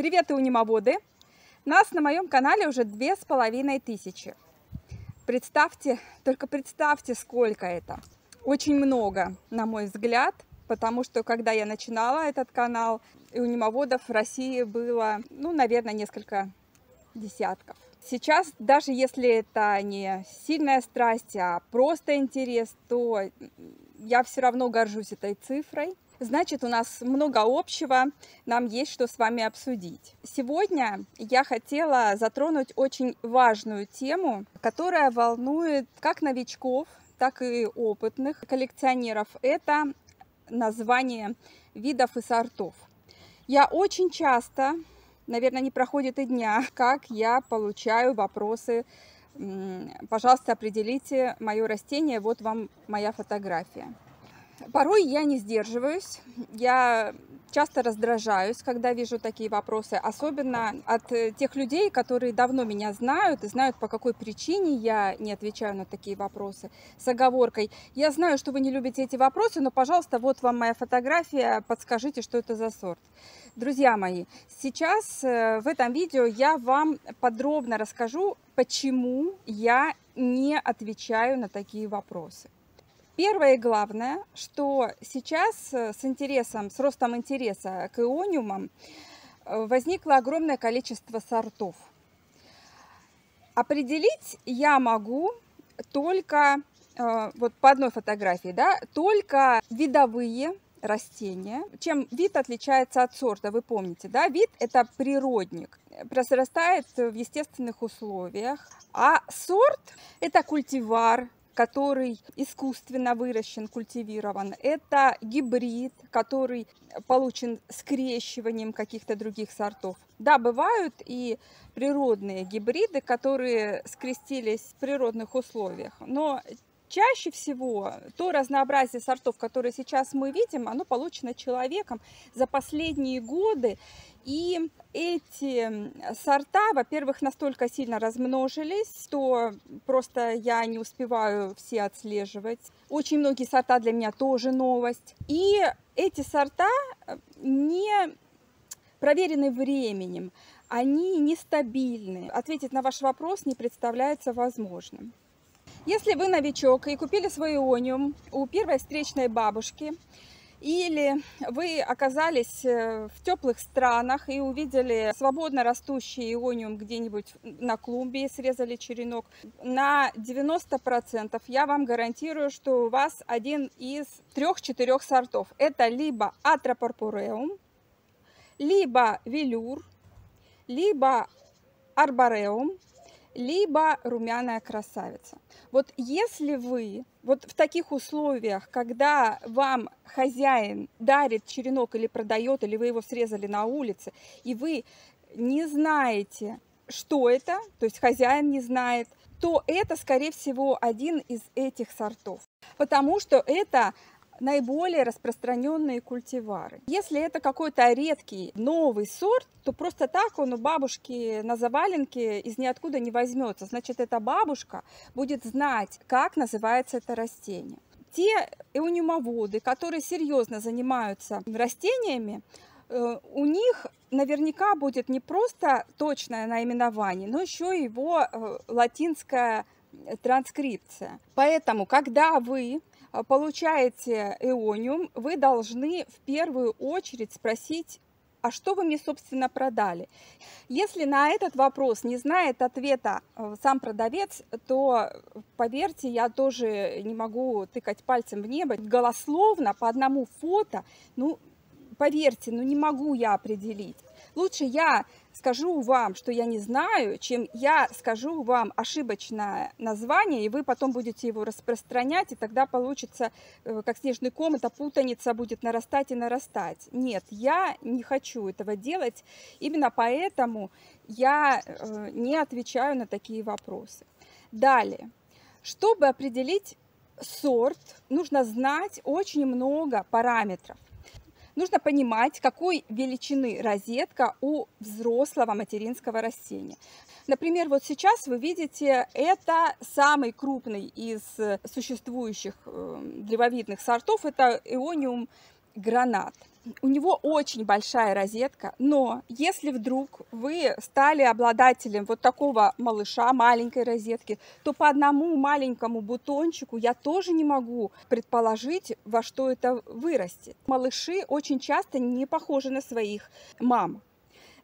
Привет, унимоводы! Нас на моем канале уже две с половиной тысячи. Представьте, только представьте, сколько это. Очень много, на мой взгляд, потому что когда я начинала этот канал, и унимоводов в России было, ну, наверное, несколько десятков. Сейчас, даже если это не сильная страсть, а просто интерес, то я все равно горжусь этой цифрой значит у нас много общего, нам есть что с вами обсудить. Сегодня я хотела затронуть очень важную тему, которая волнует как новичков, так и опытных коллекционеров. Это название видов и сортов. Я очень часто, наверное, не проходит и дня, как я получаю вопросы пожалуйста, определите мое растение, вот вам моя фотография. Порой я не сдерживаюсь, я часто раздражаюсь, когда вижу такие вопросы, особенно от э, тех людей, которые давно меня знают и знают, по какой причине я не отвечаю на такие вопросы с оговоркой. Я знаю, что вы не любите эти вопросы, но, пожалуйста, вот вам моя фотография, подскажите, что это за сорт. Друзья мои, сейчас э, в этом видео я вам подробно расскажу, почему я не отвечаю на такие вопросы. Первое и главное, что сейчас э, с интересом, с ростом интереса к иониумам э, возникло огромное количество сортов. Определить я могу только, э, вот по одной фотографии, да, только видовые растения. Чем вид отличается от сорта, вы помните, да? Вид – это природник, произрастает в естественных условиях, а сорт – это культивар, который искусственно выращен, культивирован. Это гибрид, который получен скрещиванием каких-то других сортов. Да, бывают и природные гибриды, которые скрестились в природных условиях, но чаще всего то разнообразие сортов, которые сейчас мы видим, оно получено человеком за последние годы. И эти сорта, во-первых, настолько сильно размножились, что просто я не успеваю все отслеживать. Очень многие сорта для меня тоже новость. И эти сорта не проверены временем, они нестабильны. Ответить на ваш вопрос не представляется возможным. Если вы новичок и купили свой иониум у первой встречной бабушки, или вы оказались э, в теплых странах и увидели свободно растущий иониум где-нибудь на клумбе и срезали черенок, на 90% я вам гарантирую, что у вас один из трех-четырех сортов. Это либо атропорпуреум, либо велюр, либо арбореум, либо румяная красавица. Вот если вы вот в таких условиях, когда вам хозяин дарит черенок или продает, или вы его срезали на улице, и вы не знаете, что это, то есть хозяин не знает, то это, скорее всего, один из этих сортов. Потому что это наиболее распространенные культивары. Если это какой-то редкий новый сорт, то просто так он у бабушки на заваленке из ниоткуда не возьмется. Значит, эта бабушка будет знать, как называется это растение. Те эунимоводы, которые серьезно занимаются растениями, э, у них наверняка будет не просто точное наименование, но еще его э, латинская транскрипция. Поэтому, когда вы получаете эониум, вы должны в первую очередь спросить, а что вы мне, собственно, продали? Если на этот вопрос не знает ответа э, сам продавец, то, поверьте, я тоже не могу тыкать пальцем в небо. Голословно по одному фото, ну, поверьте, ну не могу я определить. Лучше я скажу вам, что я не знаю, чем я скажу вам ошибочное название, и вы потом будете его распространять, и тогда получится, э, как снежный ком, эта путаница будет нарастать и нарастать. Нет, я не хочу этого делать, именно поэтому я э, не отвечаю на такие вопросы. Далее, чтобы определить сорт, нужно знать очень много параметров. Нужно понимать, какой величины розетка у взрослого материнского растения. Например, вот сейчас вы видите, это самый крупный из существующих э, древовидных сортов, это эониум гранат. У него очень большая розетка, но если вдруг вы стали обладателем вот такого малыша, маленькой розетки, то по одному маленькому бутончику я тоже не могу предположить, во что это вырастет. Малыши очень часто не похожи на своих мам.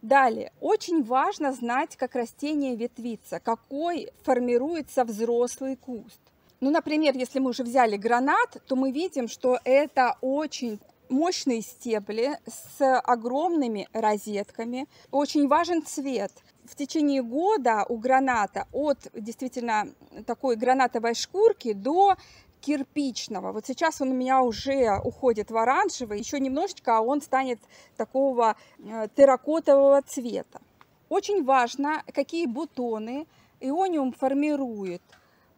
Далее, очень важно знать, как растение ветвится, какой формируется взрослый куст. Ну, например, если мы уже взяли гранат, то мы видим, что это очень мощные стебли с огромными розетками. Очень важен цвет. В течение года у граната от действительно такой гранатовой шкурки до кирпичного. Вот сейчас он у меня уже уходит в оранжевый, еще немножечко, а он станет такого э, терракотового цвета. Очень важно, какие бутоны иониум формирует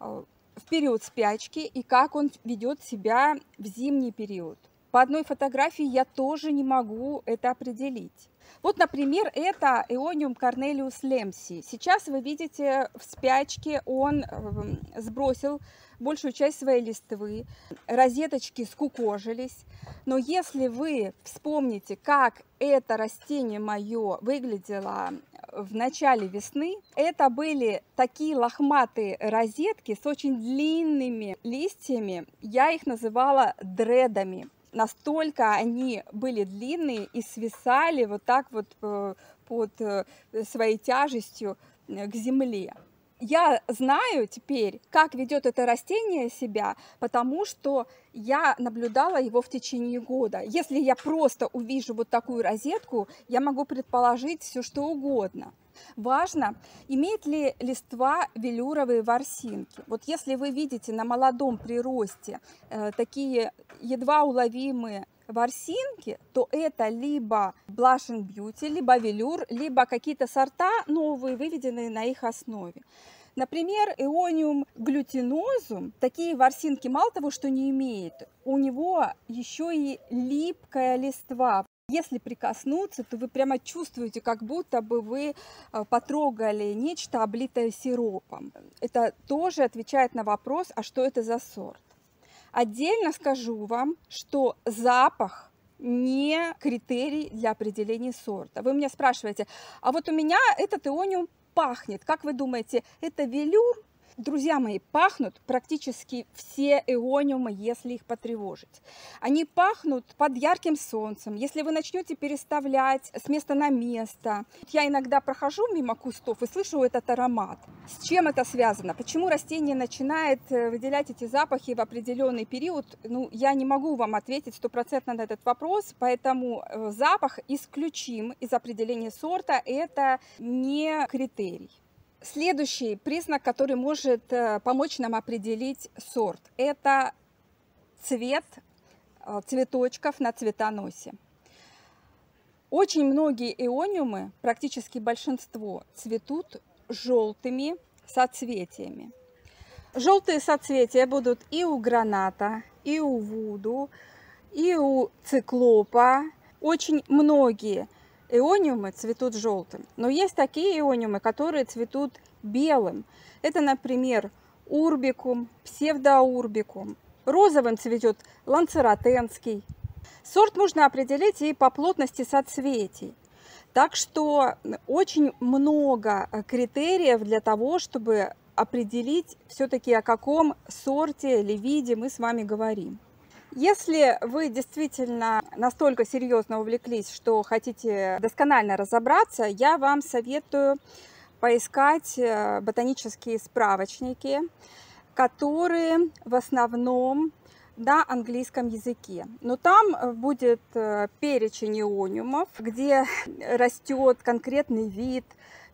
э, в период спячки и как он ведет себя в зимний период. По одной фотографии я тоже не могу это определить. Вот, например, это Эониум Корнелиус лемси. Сейчас вы видите в спячке он эм, сбросил большую часть своей листвы, розеточки скукожились. Но если вы вспомните, как это растение мое выглядело в начале весны, это были такие лохматые розетки с очень длинными листьями. Я их называла дредами настолько они были длинные и свисали вот так вот э, под э, своей тяжестью э, к земле. Я знаю теперь, как ведет это растение себя, потому что я наблюдала его в течение года. Если я просто увижу вот такую розетку, я могу предположить все что угодно. Важно, имеет ли листва велюровые ворсинки. Вот если вы видите на молодом приросте э, такие едва уловимые ворсинки, то это либо Blush and Beauty, либо велюр, либо какие-то сорта новые, выведенные на их основе. Например, эониум глютинозум, такие ворсинки мало того, что не имеет, у него еще и липкая листва. Если прикоснуться, то вы прямо чувствуете, как будто бы вы э, потрогали нечто, облитое сиропом. Это тоже отвечает на вопрос, а что это за сорт. Отдельно скажу вам, что запах не критерий для определения сорта. Вы меня спрашиваете, а вот у меня этот иониум пахнет. Как вы думаете, это велюр Друзья мои, пахнут практически все эониумы, если их потревожить. Они пахнут под ярким солнцем. Если вы начнете переставлять с места на место. Я иногда прохожу мимо кустов и слышу этот аромат. С чем это связано? Почему растение начинает э, выделять эти запахи в определенный период? Ну, я не могу вам ответить стопроцентно на этот вопрос, поэтому э, запах исключим из определения сорта. Это не критерий. Следующий признак, который может э, помочь нам определить сорт, это цвет э, цветочков на цветоносе. Очень многие иониумы, практически большинство, цветут желтыми соцветиями. Желтые соцветия будут и у граната, и у вуду, и у циклопа. Очень многие Иониумы цветут желтым, но есть такие иониумы, которые цветут белым. Это, например, урбикум, псевдоурбикум. Розовым цветет ланцеротенский. Сорт можно определить и по плотности соцветий. Так что очень много критериев для того, чтобы определить все-таки о каком сорте или виде мы с вами говорим. Если вы действительно настолько серьезно увлеклись, что хотите досконально разобраться, я вам советую поискать э, ботанические справочники, которые в основном на английском языке. Но там э, будет э, перечень иониумов, где растет конкретный вид,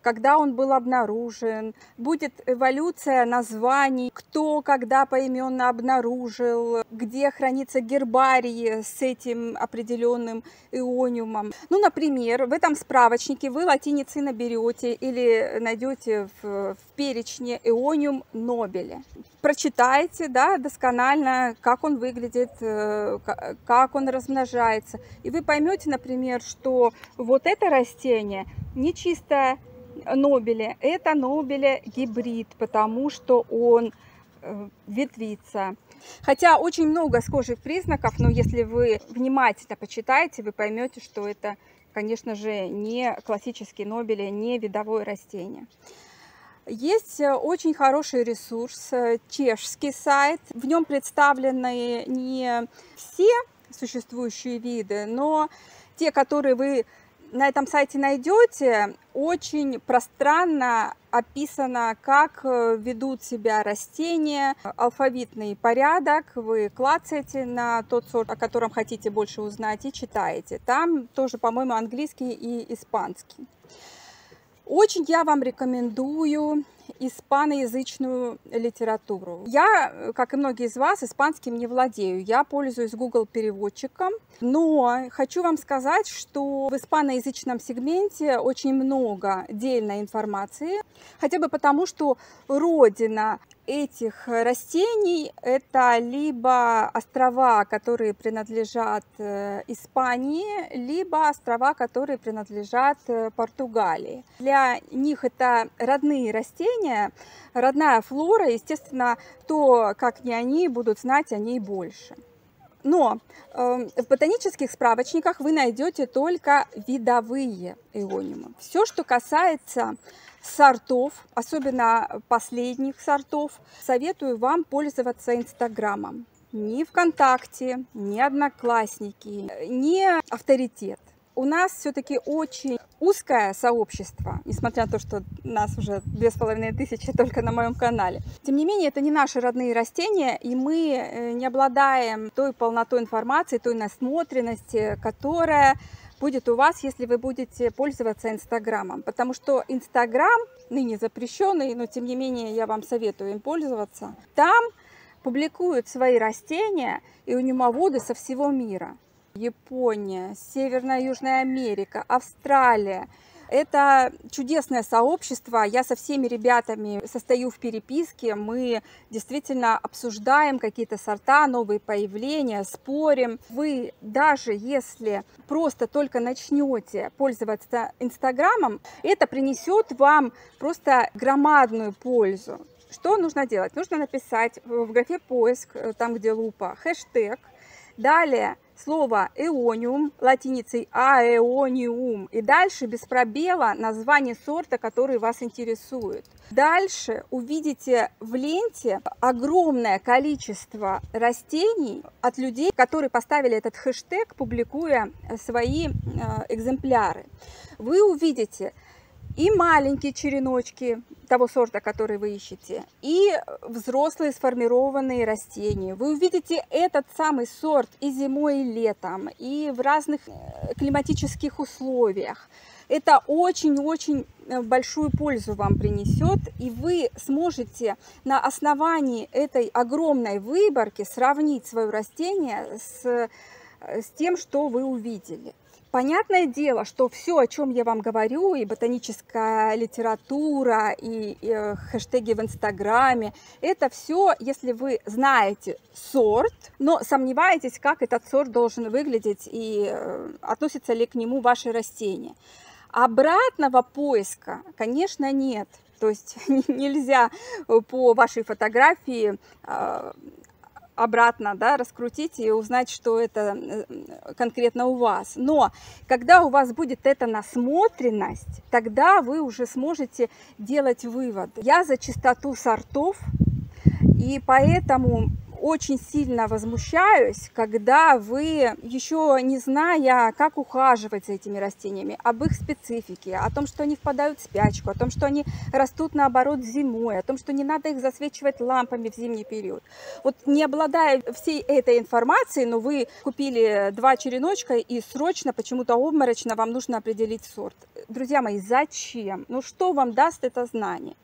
когда он был обнаружен, будет эволюция названий, кто когда поименно обнаружил, где хранится гербарий с этим определенным иониумом. Ну, например, в этом справочнике вы латиницей наберете или найдете в, в перечне иониум Нобеля. Прочитайте да, досконально, как он выглядит, э, как он размножается. И вы поймете, например, что вот это растение не чисто Нобеля. Это Нобеля гибрид, потому что он э, ветвится. Хотя очень много схожих признаков, но если вы внимательно почитаете, вы поймете, что это, конечно же, не классический нобели, не видовое растение. Есть э, очень хороший ресурс, э, чешский сайт. В нем представлены не все существующие виды, но те, которые вы на этом сайте найдете, очень пространно описано, как э, ведут себя растения, алфавитный порядок. Вы клацаете на тот сорт, о котором хотите больше узнать, и читаете. Там тоже, по-моему, английский и испанский. Очень я вам рекомендую испаноязычную литературу. Я, как и многие из вас, испанским не владею. Я пользуюсь Google переводчиком, но хочу вам сказать, что в испаноязычном сегменте очень много дельной информации, хотя бы потому, что родина этих растений это либо острова, которые принадлежат э, Испании, либо острова, которые принадлежат э, Португалии. Для них это родные растения, родная флора, естественно, то, как не они, будут знать о ней больше. Но э, в ботанических справочниках вы найдете только видовые эонимы. Все, что касается сортов, особенно последних сортов, советую вам пользоваться Инстаграмом. Ни ВКонтакте, ни Одноклассники, ни авторитет. У нас все-таки очень узкое сообщество, несмотря на то, что нас уже две с половиной тысячи только на моем канале. Тем не менее, это не наши родные растения, и мы э, не обладаем той полнотой информации, той насмотренности, которая будет у вас, если вы будете пользоваться Инстаграмом. Потому что Инстаграм ныне запрещенный, но тем не менее я вам советую им пользоваться. Там публикуют свои растения и унимоводы со всего мира. Япония, Северная и Южная Америка, Австралия – это чудесное сообщество. Я со всеми ребятами состою в переписке. Мы действительно обсуждаем какие-то сорта, новые появления, спорим. Вы даже если просто только начнете пользоваться Инстаграмом, это принесет вам просто громадную пользу. Что нужно делать? Нужно написать в графе поиск, э, там где лупа, хэштег. Далее слово эониум, латиницей аэониум, и дальше без пробела название сорта, который вас интересует. Дальше увидите в ленте огромное количество растений от людей, которые поставили этот хэштег, публикуя свои э, экземпляры. Вы увидите и маленькие череночки того сорта, который вы ищете, и взрослые сформированные растения. Вы увидите этот самый сорт и зимой, и летом, и в разных э, климатических условиях. Это очень-очень э, большую пользу вам принесет, и вы сможете на основании этой огромной выборки сравнить свое растение с, э, с тем, что вы увидели. Понятное дело, что все, о чем я вам говорю, и ботаническая литература, и, и э, хэштеги в Инстаграме, это все, если вы знаете сорт, но сомневаетесь, как этот сорт должен выглядеть и э, относится ли к нему ваше растение. Обратного поиска, конечно, нет. То есть нельзя по вашей фотографии э, обратно да, раскрутить и узнать, что это э, конкретно у вас. Но когда у вас будет эта насмотренность, тогда вы уже сможете делать вывод. Я за чистоту сортов, и поэтому очень сильно возмущаюсь, когда вы, еще не зная, как ухаживать за этими растениями, об их специфике, о том, что они впадают в спячку, о том, что они растут наоборот зимой, о том, что не надо их засвечивать лампами в зимний период. Вот не обладая всей этой информацией, но вы купили два череночка и срочно, почему-то обморочно, вам нужно определить сорт. Друзья мои, зачем? Ну что вам даст это знание?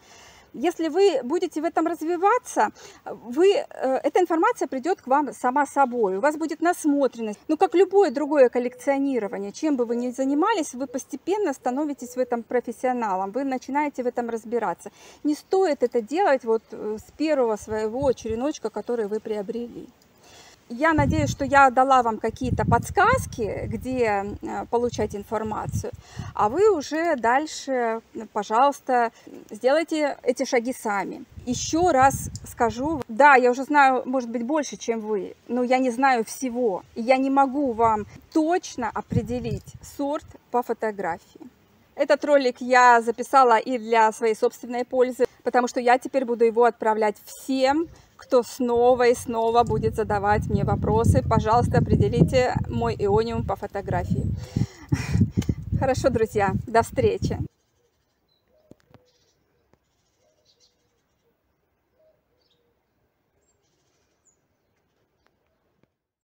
Если вы будете в этом развиваться, вы, э, эта информация придет к вам сама собой. У вас будет насмотренность. Ну, как любое другое коллекционирование, чем бы вы ни занимались, вы постепенно становитесь в этом профессионалом. Вы начинаете в этом разбираться. Не стоит это делать вот э, с первого своего череночка, который вы приобрели. Я надеюсь, что я дала вам какие-то подсказки, где э, получать информацию, а вы уже дальше, пожалуйста, сделайте эти шаги сами. Еще раз скажу, Да, я уже знаю, может быть, больше, чем вы, но я не знаю всего. И я не могу вам точно определить сорт по фотографии. Этот ролик я записала и для своей собственной пользы, потому что я теперь буду его отправлять всем, кто снова и снова будет задавать мне вопросы. Пожалуйста, определите мой иониум по фотографии. Хорошо, друзья, до встречи.